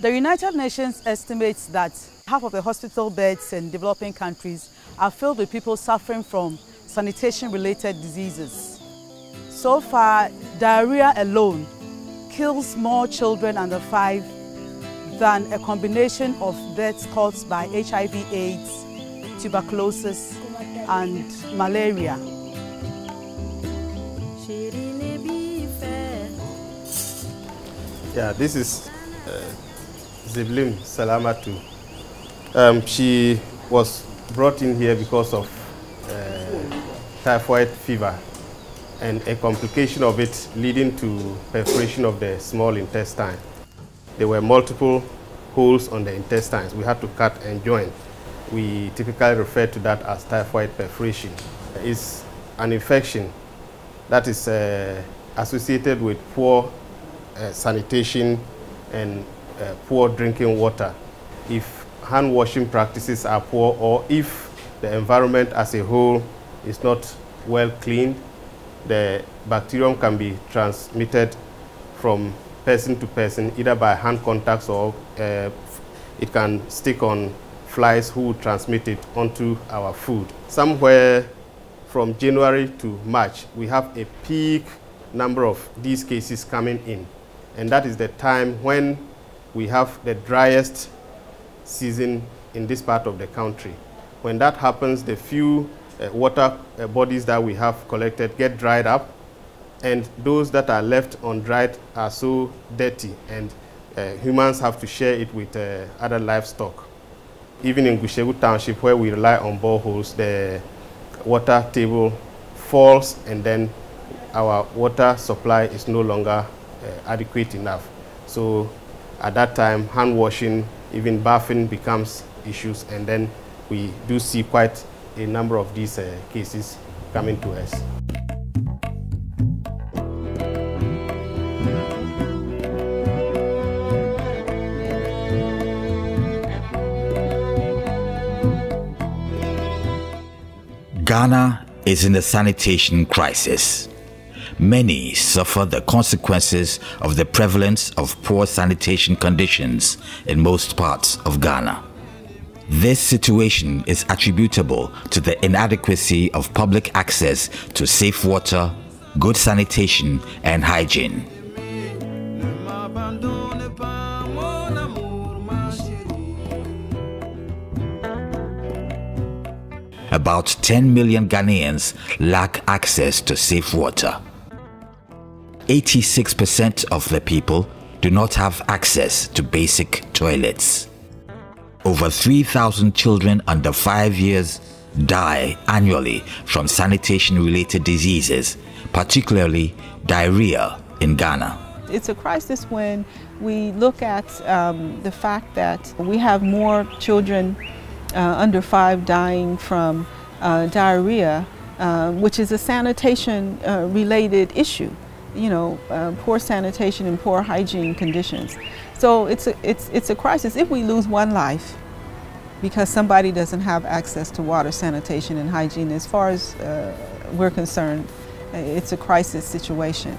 The United Nations estimates that half of the hospital beds in developing countries are filled with people suffering from sanitation-related diseases. So far, diarrhea alone kills more children under five than a combination of deaths caused by HIV AIDS, tuberculosis and malaria. Yeah, this is Ziblim Salamatu. Um, she was brought in here because of uh, typhoid fever and a complication of it leading to perforation of the small intestine. There were multiple holes on the intestines. We had to cut and join. We typically refer to that as typhoid perforation. It's an infection that is uh, associated with poor uh, sanitation and uh, poor drinking water. If hand washing practices are poor or if the environment as a whole is not well cleaned, the bacterium can be transmitted from person to person either by hand contacts or uh, it can stick on flies who transmit it onto our food. Somewhere from January to March, we have a peak number of these cases coming in. And that is the time when we have the driest season in this part of the country. When that happens, the few uh, water uh, bodies that we have collected get dried up, and those that are left undried are so dirty, and uh, humans have to share it with uh, other livestock. Even in Gushegu Township, where we rely on boreholes, the water table falls, and then our water supply is no longer uh, adequate enough. So at that time, hand washing, even bathing becomes issues, and then we do see quite a number of these uh, cases coming to us. Ghana is in a sanitation crisis. Many suffer the consequences of the prevalence of poor sanitation conditions in most parts of Ghana. This situation is attributable to the inadequacy of public access to safe water, good sanitation, and hygiene. About 10 million Ghanaians lack access to safe water. 86% of the people do not have access to basic toilets. Over 3,000 children under 5 years die annually from sanitation related diseases, particularly diarrhea in Ghana. It's a crisis when we look at um, the fact that we have more children uh, under 5 dying from uh, diarrhea, uh, which is a sanitation uh, related issue you know, uh, poor sanitation and poor hygiene conditions. So it's a, it's, it's a crisis. If we lose one life because somebody doesn't have access to water, sanitation, and hygiene, as far as uh, we're concerned, it's a crisis situation.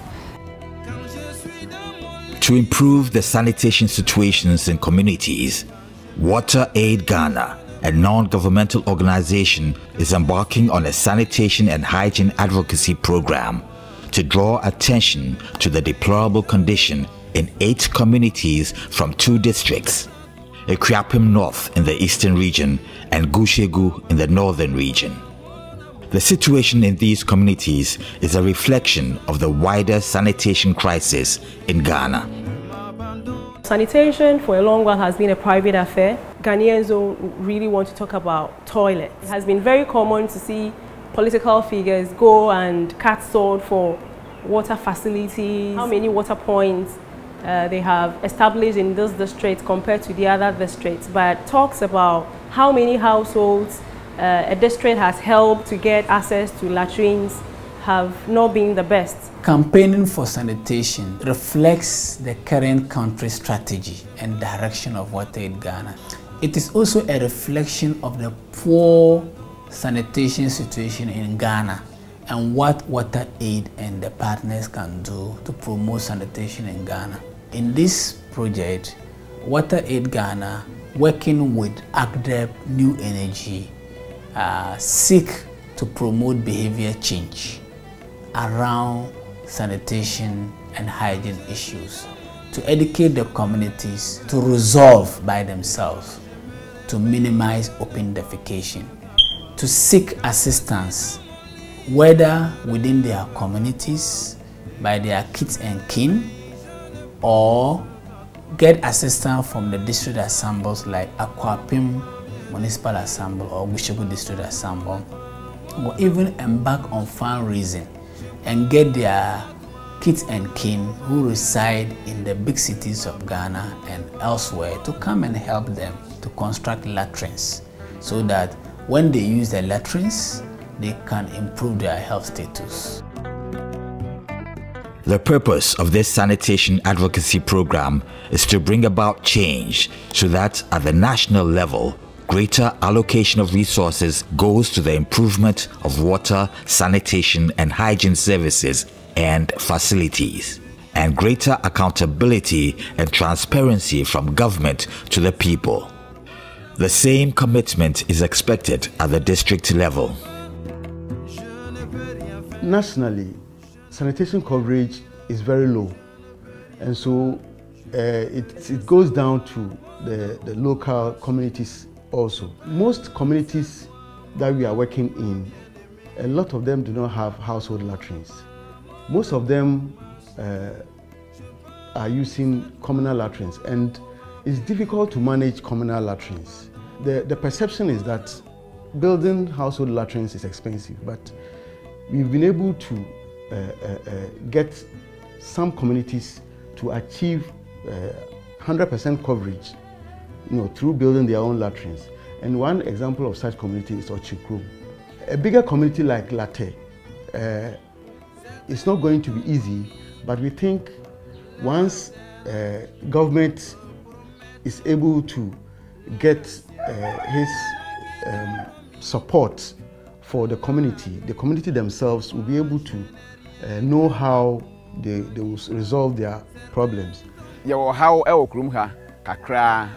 To improve the sanitation situations in communities, Water Aid Ghana, a non-governmental organization, is embarking on a sanitation and hygiene advocacy program to draw attention to the deplorable condition in eight communities from two districts, Akuapem North in the eastern region and Gushegu in the northern region. The situation in these communities is a reflection of the wider sanitation crisis in Ghana. Sanitation for a long while has been a private affair. Ghanaians don't really want to talk about toilets. It has been very common to see political figures go and cut sword for water facilities, how many water points uh, they have established in this district compared to the other districts, but talks about how many households uh, a district has helped to get access to latrines have not been the best. Campaigning for sanitation reflects the current country strategy and direction of Water Aid Ghana. It is also a reflection of the poor sanitation situation in Ghana and what Water Aid and the partners can do to promote sanitation in Ghana. In this project, Water Aid Ghana, working with ACDEP New Energy, uh, seek to promote behavior change around sanitation and hygiene issues, to educate the communities to resolve by themselves, to minimize open defecation, to seek assistance whether within their communities, by their kids and kin, or get assistance from the district assemblies like Akuapem Municipal Assembly or Gushegu District Assembly, or even embark on fundraising and get their kids and kin who reside in the big cities of Ghana and elsewhere to come and help them to construct latrines so that when they use the latrines, they can improve their health status. The purpose of this sanitation advocacy program is to bring about change so that at the national level, greater allocation of resources goes to the improvement of water, sanitation, and hygiene services and facilities, and greater accountability and transparency from government to the people. The same commitment is expected at the district level. Nationally, sanitation coverage is very low, and so uh, it, it goes down to the, the local communities also. Most communities that we are working in, a lot of them do not have household latrines. Most of them uh, are using communal latrines, and it's difficult to manage communal latrines. The, the perception is that building household latrines is expensive, but we've been able to uh, uh, uh get some communities to achieve 100% coverage you know, through building their own latrines. And one example of such community is Ochikro. A bigger community like Larteh, uh, it's not going to be easy, but we think once uh, government is able to get uh, his um, support for the community, the community themselves will be able to uh, know how they, they will resolve their problems. yɛwɔ haw ɛwɔ kurom ha kakraa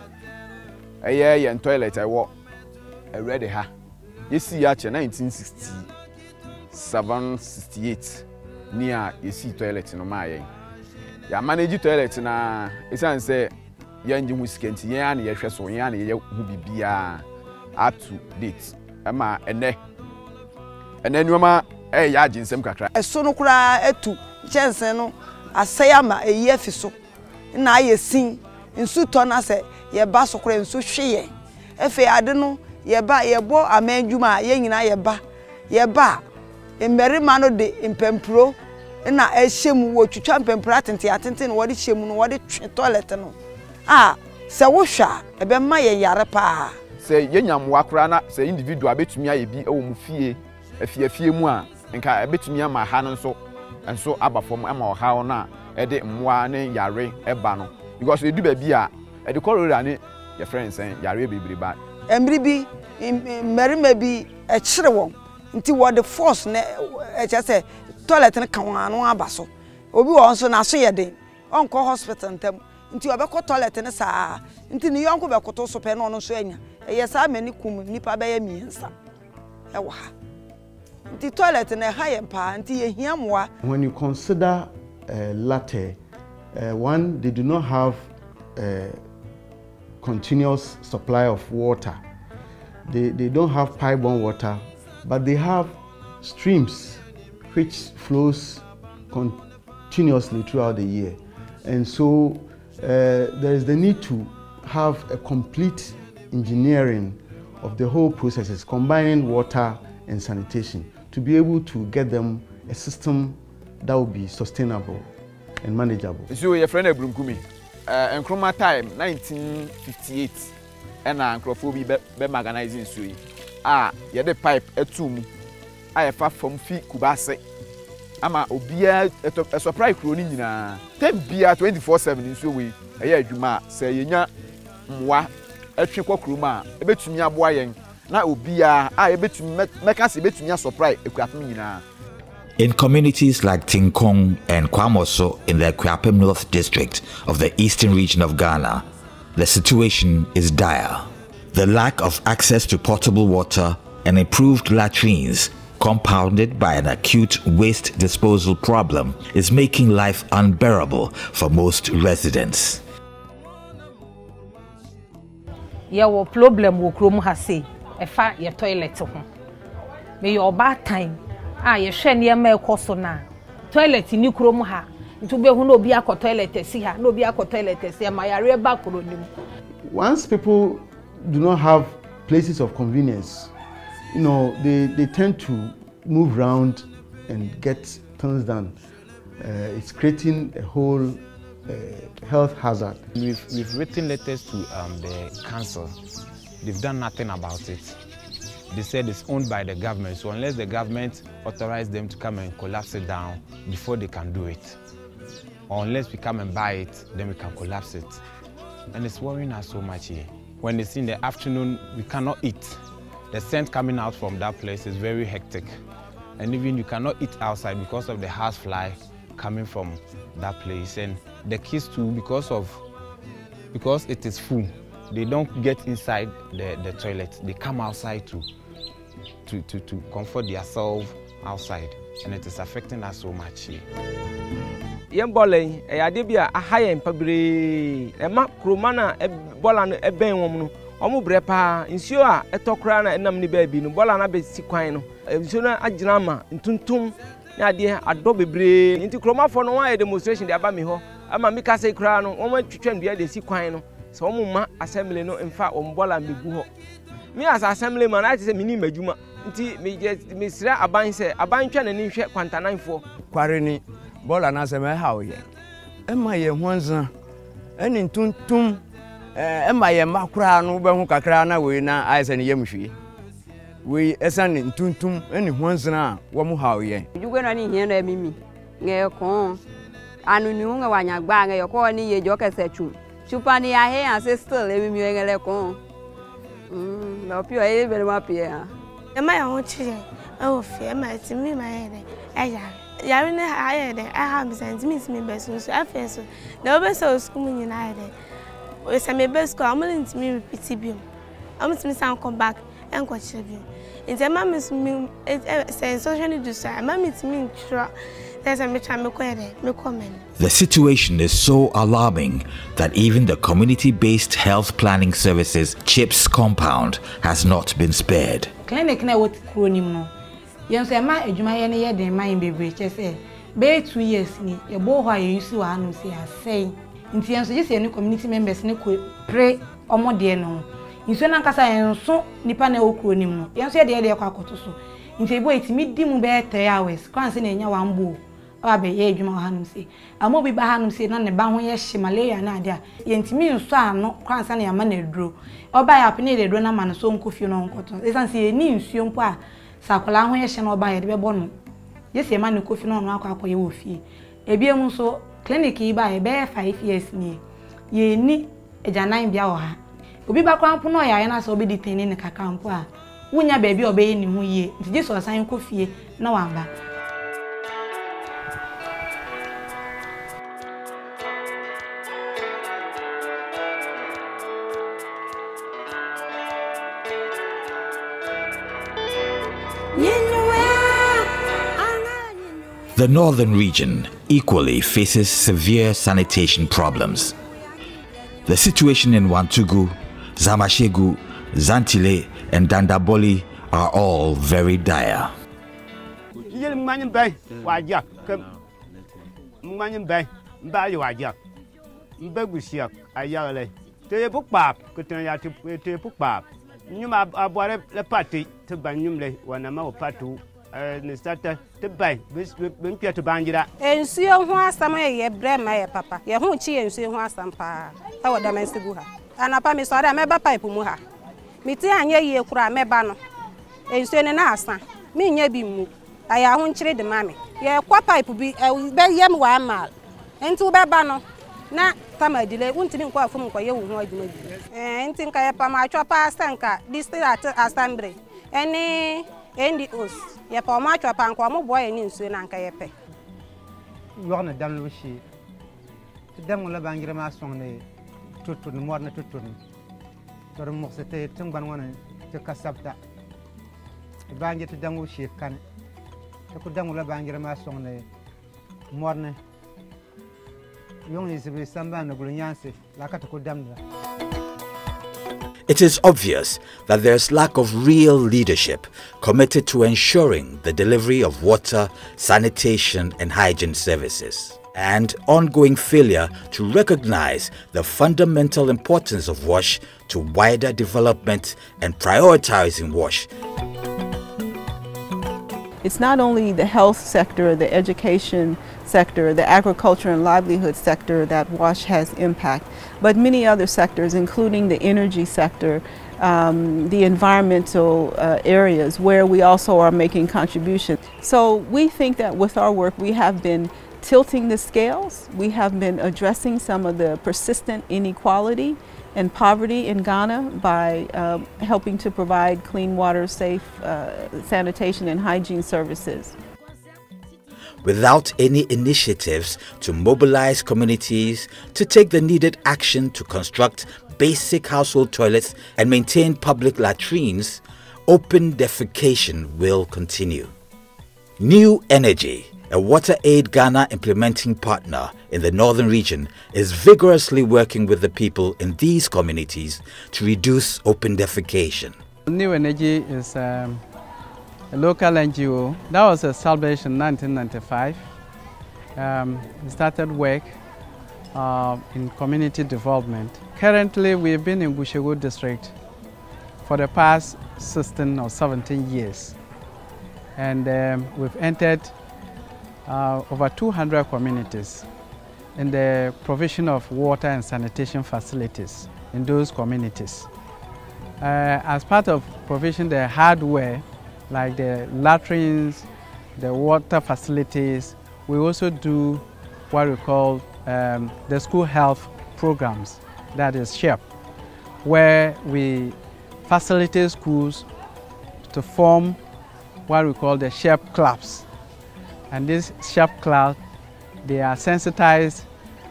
ɛyɛ yɛn toilet ɛwɔ ɛwurɛ de ha. Yɛsi yɛ akyɛ 1967 68 ni a yɛsi toilet no maa yɛn. Yɛamanage toilet na ɛsiane sɛ yɛn gye ho sika nti yɛn a na yɛhwɛ so yɛn a na yɛyɛ ho biribiara up to date. Ɛma ɛnɛ ɛnɛ nneɛma ɛyɛ agye nsɛm kakra. ɛso no koraa etu nkyɛnsee no asɛe ama eyi afi so. Na ayɛ sin nsu tɔ na sɛ yɛba so koraa nsu hwe yɛn. Afei ade no yɛba yɛbɔ aman dwuma a yɛn nyinaa yɛba. Yɛba a mmarima no de mpampuro na ɛhyɛ mu wɔtwitwa mpampuro atenten atenten na wɔde hyɛ mu no wɔde twe toilet no a sɛ wohwɛ a ɛbɛma yɛn yare paa. sɛ yɛnya mmoa koraa na sɛ individual bɛtumi ayɛ bi wɔ mu fie afiafie mu a nka ɛbɛtumi ama ha no nso nso aba fam ama ɔhaw no a ɛde mmoa ne yare ɛba no because edu baabi a ɛde kɔrɔra ne yɛfrɛ nsɛn yare bebree ba. mmiri bi mmarima bi ɛkyerɛ wɔn nti wɔde force ne ɛkyɛ sɛ toilet no ka wɔn ano aba so obi wɔ nso n'aso yɛ den ɔnkɔ hospital ntam nti ɔbɛkɔ toilet no saa. Nti ne yɔnko bɛkoto so pɛ na ɔno nso anya. Ɛyɛ saa mɛ ne kum nipa bɛyɛ mmiɛnsa. Ɛwɔ ha. Nti toilet na ɛha yɛn paa nti yɛhia mmoa. when you consider uh, Larteh uh, one they do not have uh, continuous supply of water. They they don't have pipe-borne water but they have streams which flows continuously throughout the year. And so there is the need to have a complete engineering of the whole processes combining water and sanitation to be able to get them a system that will be sustainable and manageable. nsuo yɛfrɛ no aburunkumi nkroma time 1958 ɛna nkurɔfoɔ bi bɛ maganise nsuo yi. A pipe ɛtu mu. A yɛfa fam fi kubase ama obiara ɛsɔprai kuro no nyinaa. Tem biara 24/7 nsuo wei ɛyɛ adwuma a sɛ yɛnya mmoa ɛtwe kɔ kurom a ɛbɛtumi aboa yɛn. Na obiara a yɛbɛtumi mɛka sɛ yɛbɛtumi asɔprai akuapem nyinaa. In communities like Tinkong and Kwamoso in the Kwapem North District of the eastern region of Ghana, the situation is dire. The lack of access to potable water and improved latrines, compounded by an acute waste disposal problem, is making life unbearable for most residents. yɛwɔ problem wɔ kurom ha sei ɛfa yɛ toilet ho. Meyɛ ɔbaatan a yɛhwɛ nneɛma ɛkɔ so no a toilet ni kurom ha nti wobɛhu na obi akɔ toilet asi ha na obi akɔ toilet asi ha ma yareɛ ba kuro no mu. Once people do not have places of convenience, you know, they, they tend to move around and get things done. Uh, it's creating a whole uh, health hazard. We've, we've written letters to um, the council. They've done nothing about it. They said it's owned by the government, so unless the government authorize them to come and collapse it down before they can do it, or unless we come and buy it, then we can collapse it. And it's worrying us so much here. When it's in the afternoon, we cannot eat. The scent coming out from that place is very hectic. And even you cannot eat outside because of the housefly coming from that place. And the kids too, because of because it is full, they don't get inside the, the toilet. They come outside to, to, to, to comfort themselves outside. And it is affecting us so much here. a a wɔn brɛ paa nsuo a ɛtɔ koraa na ɛnam ne baabi no bɔɔla no abɛsi kwan no. Nsuo no agyina ama ntuntum ne adeɛ adɔ bebree. Nti kuromafoɔ no wɔn ayɛ demonstration de aba mi hɔ. Ama mi kasa koraa no wɔn atwitwa nnua de si kwan no. Sɛ wɔn ma assembly no mfa wɔn bɔɔla mbɛgu hɔ. Mi as assembly man ayɛ te sɛ mi ni madwuma nti mi gyɛ mi srɛ aban sɛ aban twɛ n'ani hwɛ kwantananfoɔ. kware ni bɔɔl anaasɛm ɛha o yɛ. Ɛma yɛn ho nsa ɛne ntuntum Eh, ɛma yɛ mma koraa no wobɛho kakra na wei na ayɛ sɛ ne yɛ mhwie wei ɛsiane ntuntum ne huansena a wɔmo haw yɛn. Jugo no ne hia no amimi ngɛyɛ kɔɔ anunihu ngɛ wanyagbaa ngɛyɛ kɔɔ ne yɛ gyɔ twum chupa ne yɛahe ase still amimi ngɛlɛ kɔɔ lɔpi mm, ɔyɛ bɛrɛ ma pie ha ɛma yɛ ho kyerɛ ɛwɔ fie ɛma ɛtumi ma yɛ dɛ ɛyare yare. Ne ayɛ dɛ ɛha misa ntimi ntimi bɛ so nso afei so na wobɛsɛ wɔ sukuu mu nyinaa yɛ dɛ sɛ mebɛ sukuu a ɔmo ne ntumi repiti biom ɔmo ntumi san kɔ back ɛnkɔkyerɛ biom nti ɛma mi so mi sɛ nsɔhwɛ no du so a ɛma mi ntumi ntwerɛ sɛ sɛ metwa mekɔ yɛ dɛ mekɔ mɛni. The situation is so alarming that even the community based health planning services CHPS compound has not been spared. clinic na ɛwɔ kuro nim no yɛn nso ɛma adwumayɛ no yɛ den ma yɛn bebree kyɛ sɛ bɛyɛ two years ni yɛbɔ hɔ a yɛn si wɔ hanom si asɛn nti yɛn nso gye sɛ ne community members ne kɔ pere ɔmo deɛ no ho. Nsuo no ankasa yɛn nso nipa na ɛwɔ kuro nim no yɛn nso yɛ deɛ yɛde ɛkɔ akɔto so. Nti ebi yɛtumi di mu bɛyɛ three hours. Kwan sɛ na ɛnya one bowl ɔba bɛyɛ adwuma wɔ hanom si ama obi ba hanom si na ne ba ho yɛ hye malaria na adeɛ a yɛntumi nso ano kwan sɛ na yɛama no aduro ɔba yɛ apene de aduro no ama no so nkɔ fie no nkɔtɔ ɛsiane sɛ yɛni nsuo mpo a sɛ akwadaa ho yɛ hye na ɔba yɛde bɛbɔ no yɛsi ɛma no kɔ no ɔno akɔ akɔyɛ wɔ fie. Ebiem nso clinic yi ba yɛbɛyɛ five years nie yɛni agyanan bia wɔ ha. Obi ba koraa mpo na ɔyɛ ayɛ no sɛ ɔbɛdi tani ne kakra mpo a wonya baabi a ɔbɛyɛ ne ho yie. Nti gye sɛ ɔsan fie na wamba The northern region equally faces severe sanitation problems. The situation in Wantugu, Zamashegu, Zantile, and Dandaboli are all very dire. Ne sata ti bɛn bin kpɛ ti ban jira nsuo ho asɛm yɛ brɛ ma yɛ papa. Yɛ ho kyi yɛ nsuo ho asɛm paa ɛwɔ dɛmɛnsi gu ha. Anapa mi sɔre a mɛba pipe mu ha. Mi ti anyɛ yie koraa mɛba no. Nsuo no na asa mi nyɛ bi mu. Ayɛ ahonkyere de ma me yɛkɔ pipe bi bɛyɛ m waa mal nti wobɛba no. Na tam adile wontumi nkɔ afom nkɔyɛ wo ho adwuma bi nti nka yɛpam atwɔ paa sɛ nka district assembly. Ɛne endi os yɛpɛ ɔmo atwa pa nka ɔmo boa yɛ ne nsuo na nka yɛpɛ yɔg ne dam lobu shee ti dam ŋun la ban yiri maa sɔŋ ne tutuni mɔri ni tutuni to di muɣusi ti tingbani ŋɔ ni ti ka sabita ban yiri ti dam lobu shee kani ti ku dam ŋun la ban yiri maa sɔŋ ne mɔri ni yɔŋ yi zibi sambani ni guli nyaansi la ka ti ku damdi la It is obvious that there is lack of real leadership committed to ensuring the delivery of water, sanitation, and hygiene services, and ongoing failure to recognize the fundamental importance of WASH to wider development and prioritizing WASH. It's not only the health sector, the education sector, the agriculture and livelihood sector that WASH has impact, but many other sectors, including the energy sector, um, the environmental uh, areas where we also are making contributions. So we think that with our work we have been tilting the scales, we have been addressing some of the persistent inequality and poverty in Ghana by uh, helping to provide clean water, safe uh, sanitation and hygiene services. Without any initiatives to mobilize communities to take the needed action to construct basic household toilets and maintain public latrines, open defecation will continue. New Energy a Water Aid Ghana implementing partner in the northern region, is vigorously working with the people in these communities to reduce open defecation. New Energy is um, a local NGO that was established in 1995. Um, started work uh, in community development. Currently, we've been in Gushegu district for the past 16 or 17 years. And um, we've entered uh, over 200 communities in the provision of water and sanitation facilities in those communities. Uh, as part of provision the hardware like the latrines, the water facilities, we also do what we call um, the school health programs, that is SHEP, where we facilitate schools to form what we call the SHEP clubs. And this SHEP club, they are sensitized,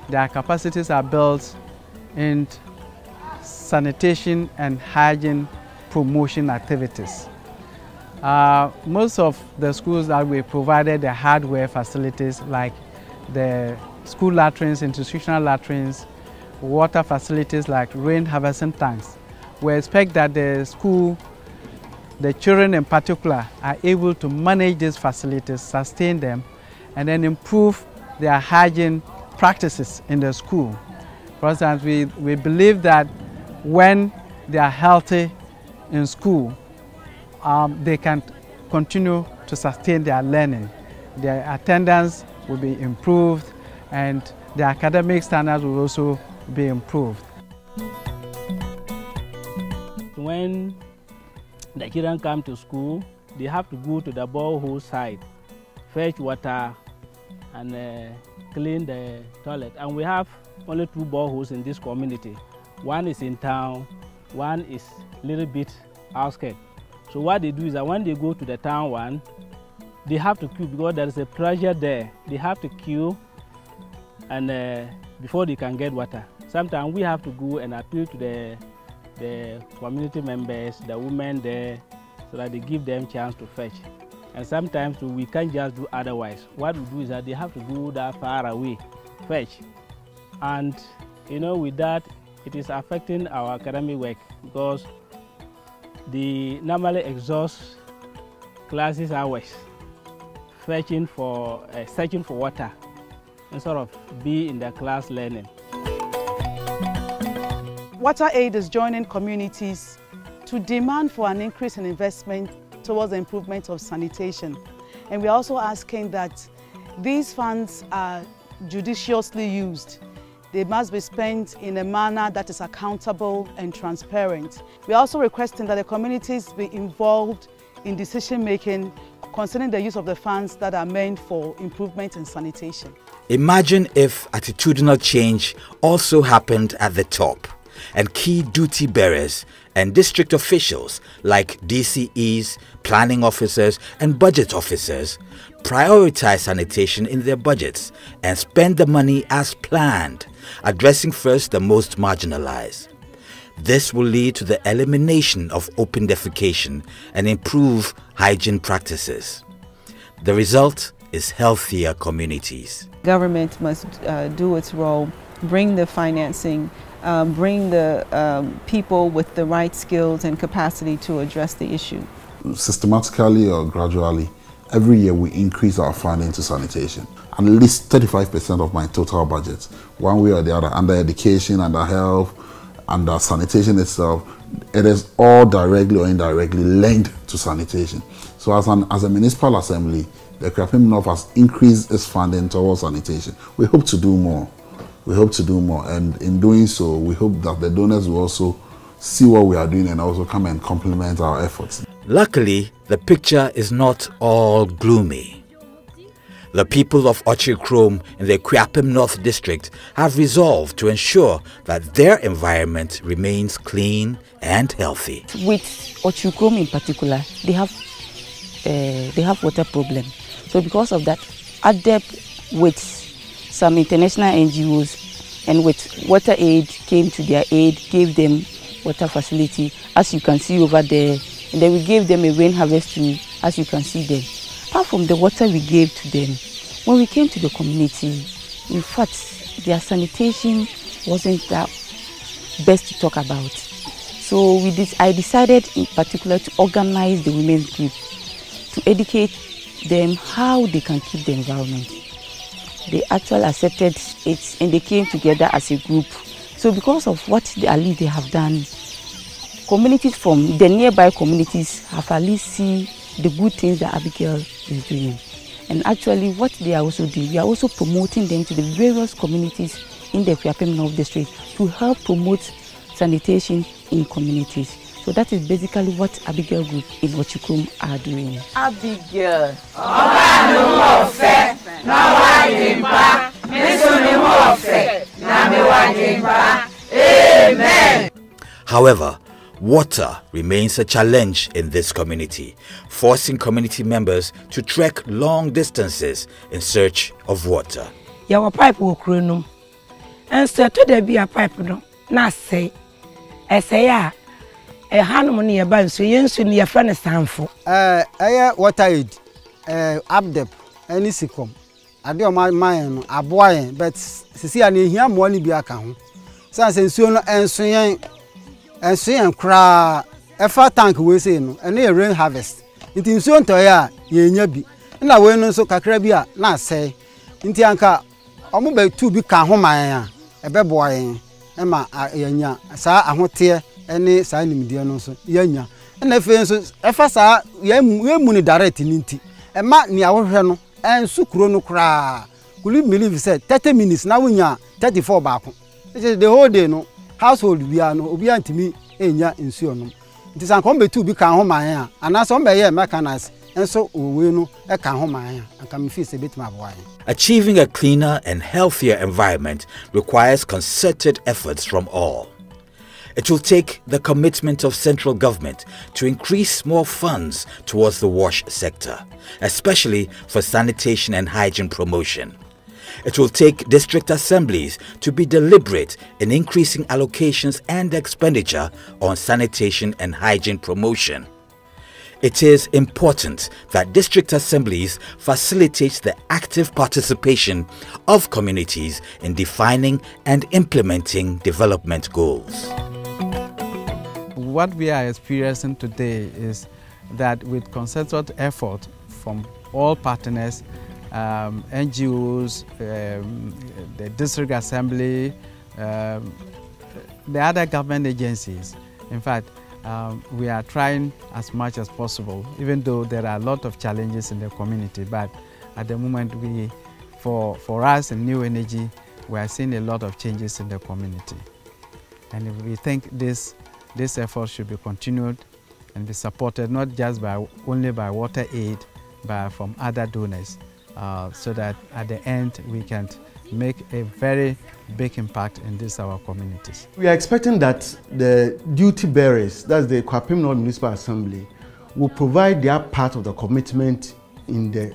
their capacities are built in sanitation and hygiene promotion activities. Uh, most of the schools that we provided the hardware facilities like the school latrines, institutional latrines, water facilities like rain harvesting tanks. We expect that the school, the children in particular, are able to manage these facilities, sustain them, and then improve their hygiene practices in the school. For instance, we, we believe that when they are healthy in school, um, they can continue to sustain their learning. Their attendance will be improved and their academic standards will also be improved. When the children come to school, they have to go to the borehole side, fetch water and uh, clean the toilet. And we have only two boreholes in this community. One is in town, one is a little bit outskirts. So what they do is that when they go to the town one, they have to queue because there is a pressure there. They have to queue and uh, before they can get water. Sometimes we have to go and appeal to the, the community members, the women there, so that they give them chance to fetch. And sometimes we can't just do otherwise. What we do is that they have to go that far away, fetch. And you know, with that, it is affecting our academic work because they normally exhaust classes hours fetching for uh, searching for water instead of be in the class learning. Water Aid is joining communities to demand for an increase in investment towards the improvement of sanitation. And we're also asking that these funds are judiciously used. They must be spent in a manner that is accountable and transparent. We're also requesting that the communities be involved in decision making concerning the use of the funds that are meant for improvement in sanitation. Imagine if attitudinal change also happened at the top. And key duty bearers and district officials like DCEs, planning officers, and budget officers prioritize sanitation in their budgets and spend the money as planned, addressing first the most marginalized. This will lead to the elimination of open defecation and improve hygiene practices. The result is healthier communities. Government must uh, do its role, bring the financing, um, bring the um, people with the right skills and capacity to address the issue. Systematically or gradually, every year we increase our funding to sanitation. At least 35% of my total budget, one way or the other, under education, under health, under sanitation itself, it is all directly or indirectly linked to sanitation. So as, an, as a municipal assembly, the Akuapem North has increased its funding towards sanitation. We hope to do more. We hope to do more. And in doing so, we hope that the donors will also see what we are doing and also come and complement our efforts. Luckily, the picture is not all gloomy. The people of Ochikrom in the Akuapem North District have resolved to ensure that their environment remains clean and healthy. With Ochikrom in particular, they have uh, they have water problem. So because of that, added with some international NGOs and with water aid came to their aid, gave them water facility, as you can see over there. And then we gave them a rain harvest as you can see there. Apart from the water we gave to them, when we came to the community, in fact, their sanitation wasn't that best to talk about. So we did, I decided in particular to organize the women's group to educate them how they can keep the environment. They actually accepted it and they came together as a group. So because of what the Ali they have done, communities from the nearby communities have at least seen the good things that Abigail is doing. And actually what they are also doing, we are also promoting them to the various communities in the Akuapem North District to help promote sanitation in communities. So that is basically what Abigail Group in Ochikrom are doing. Abigail. Ọba nu mo na wa Yesu ni mo na mi. Amen. However, water remains a challenge in this community, forcing community members to trek long distances in search of water. yɛwɔ pipe wɔ kuro no mu nso ɛtɔ da bi a pipe no na asɛe ɛsɛe a ɛhanom no yɛba nsuo yɛn nsuo no yɛfrɛ no sanfo ɛɛ ɛyɛ water aid ɛɛ abdep ɛne sikom adeɛ ɔmo ama yɛn no aboa yɛn but sisi a na ehia mmoa no bi aka ho. San sɛ nsuo no ɛnso yɛn ɛnso yɛn koraa ɛfa tank wei sei no ɛno yɛ rain harvest. Nti nsuo ntɔyɛ a yɛnya bi. Ɛna wei no nso kakra bi a na asɛe. Nti anka ɔmo bɛtu bi ka ho ma yɛn a ɛbɛboa yɛn ɛma yɛnya saa ahoteɛ ɛne saa nimdeɛ no nso yɛnya. Ɛna afei nso ɛfa saa yɛmu yɛmu no direct ne nti ɛma nea wohwɛ no ɛnso kuro no koraa kuli believe sɛ thirty minutes na wonya thirty four baako the whole day no household biara no obiara ntumi ɛnya nsuo nom nti sɛ anka wɔn bɛtu bi ka ho ma yɛn a anaasɛ wɔn bɛyɛ mechanized nso owei no ɛka ho ma yɛn a anka sɛ ebɛtumi aboa yɛn. Achieving a cleaner and healthier environment requires concerted efforts from all. It will take the commitment of central government to increase more funds towards the wash sector, especially for sanitation and hygiene promotion. It will take district assemblies to be deliberate in increasing allocations and expenditure on sanitation and hygiene promotion. It is important that district assemblies facilitate the active participation of communities in defining and implementing development goals. What we are experiencing today is that with concerted effort from all partners, um, NGOs, um, the district assembly, um, the other government agencies, in fact, um, we are trying as much as possible, even though there are a lot of challenges in the community. But at the moment, we, for, for us in New Energy, we are seeing a lot of changes in the community. And we think this, this effort should be continued and be supported not just by only by water aid, but from other donors, uh, so that at the end we can make a very big impact in these our communities. We are expecting that the duty bearers, that's the Akuapem North Municipal Assembly, will provide their part of the commitment in the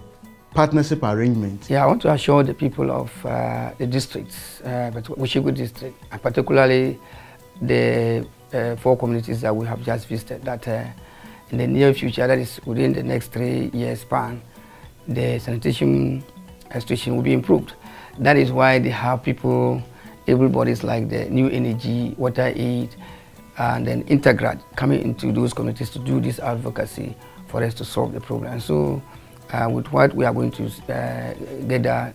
partnership arrangement. Yeah, I want to assure the people of uh, the districts, uh, Gushegu district, and particularly the uh, four communities that we have just visited, that uh, in the near future, that is within the next three years span, the sanitation situation will be improved. That is why they have people, bodies like the New Energy, Water Aid, and then Integrad coming into those communities to do this advocacy for us to solve the problem. So uh, with what we are going to uh, gather,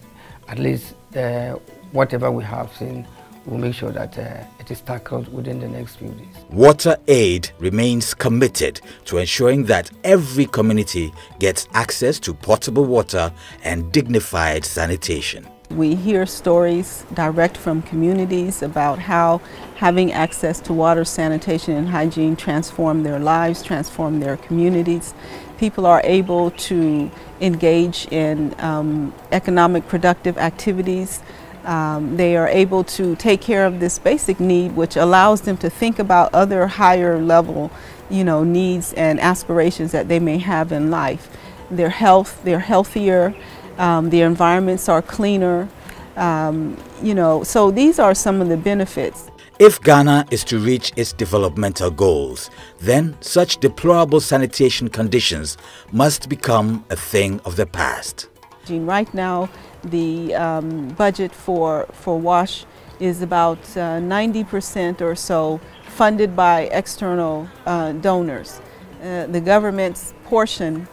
at least uh, whatever we have seen, we'll make sure that uh, it is tackled within the next few days. Water Aid remains committed to ensuring that every community gets access to potable water and dignified sanitation. We hear stories direct from communities about how having access to water, sanitation, and hygiene transform their lives, transform their communities. People are able to engage in um, economic productive activities. Um, they are able to take care of this basic need, which allows them to think about other higher level, you know, needs and aspirations that they may have in life. Their health, they're healthier, um, the environments are cleaner, um, you know, so these are some of the benefits. If Ghana is to reach its developmental goals, then such deplorable sanitation conditions must become a thing of the past. Right now, the um, budget for, for WASH is about 90% uh, or so funded by external uh, donors. Uh, the government's portion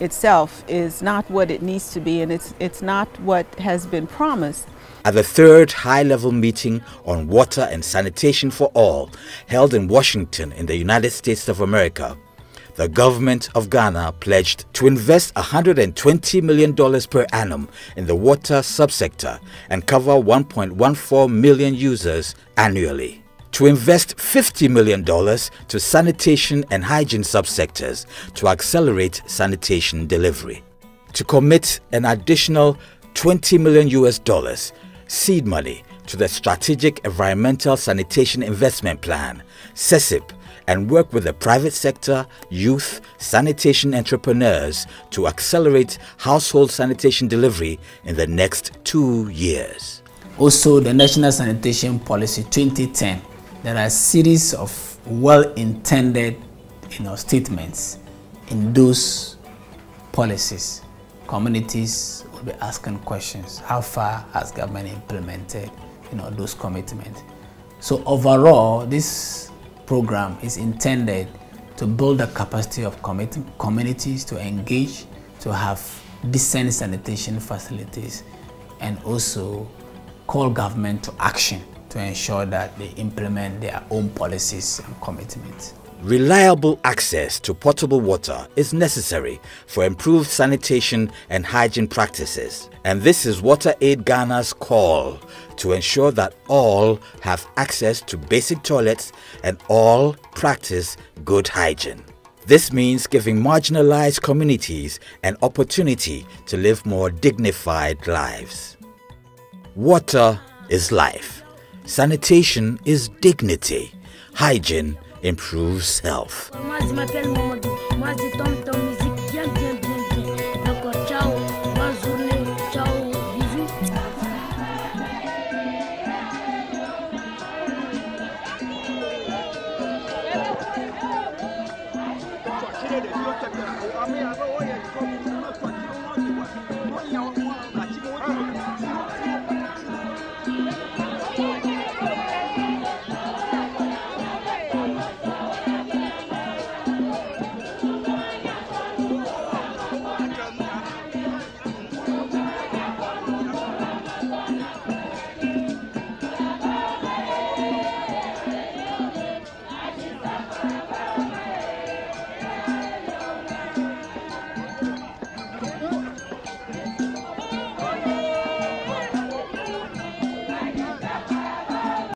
itself is not what it needs to be and it's, it's not what has been promised. At the third high level meeting on water and sanitation for all, held in Washington in the United States of America, the government of Ghana pledged to invest $120 million per annum in the water subsector and cover 1.14 million users annually. To invest $50 million to sanitation and hygiene subsectors to accelerate sanitation delivery, to commit an additional 20 million US dollars seed money to the Strategic Environmental Sanitation Investment Plan, SESIP, and work with the private sector, youth, sanitation entrepreneurs to accelerate household sanitation delivery in the next two years. Also, the National Sanitation Policy 2010 there are a series of well-intended you know, statements in those policies. Communities will be asking questions. How far has government implemented you know, those commitments? So overall, this program is intended to build the capacity of communities to engage, to have decent sanitation facilities, and also call government to action to ensure that they implement their own policies and commitments. Reliable access to potable water is necessary for improved sanitation and hygiene practices. And this is Water Aid Ghana's call to ensure that all have access to basic toilets and all practice good hygiene. This means giving marginalized communities an opportunity to live more dignified lives. Water is life. Sanitation is dignity. Hygiene improves health.